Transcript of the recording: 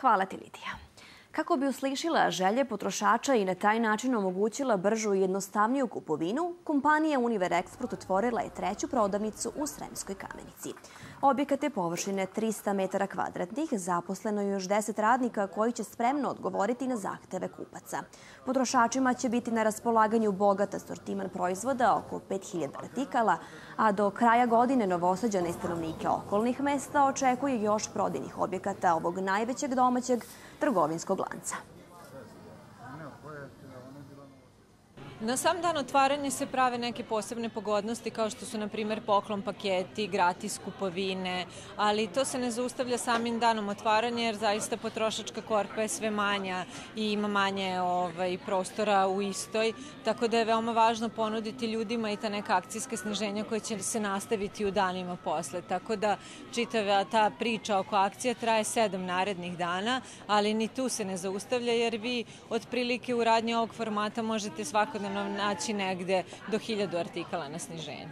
Hvala ti, Lidija. Kako bi uslišila želje potrošača i na taj način omogućila bržu i jednostavniju kupovinu, kompanija Univer Export otvorila je treću prodavnicu u Sremskoj kamenici. Objekat je površine 300 metara kvadratnih, zaposleno je još 10 radnika koji će spremno odgovoriti na zahteve kupaca. Potrošačima će biti na raspolaganju bogat asortiman proizvoda, oko 5000 artikala, a do kraja godine novosađane stanovnike okolnih mesta očekuje još prodajnih objekata ovog najvećeg domaćeg trgovinskog Anza. Na sam dan otvaranja se prave neke posebne pogodnosti kao što su na primer poklon paketi, gratis kupovine, ali to se ne zaustavlja samim danom otvaranja jer zaista potrošačka korpa je sve manja i ima manje ovaj, prostora u istoj, tako da je veoma važno ponuditi ljudima i ta neka akcijska sniženja koja će se nastaviti u danima posle. Tako da čitava ta priča oko akcija traje sedam narednih dana, ali ni tu se ne zaustavlja jer vi otprilike u radnji ovog formata možete svakodnevno naći negde do 1000 artikala na sniženju.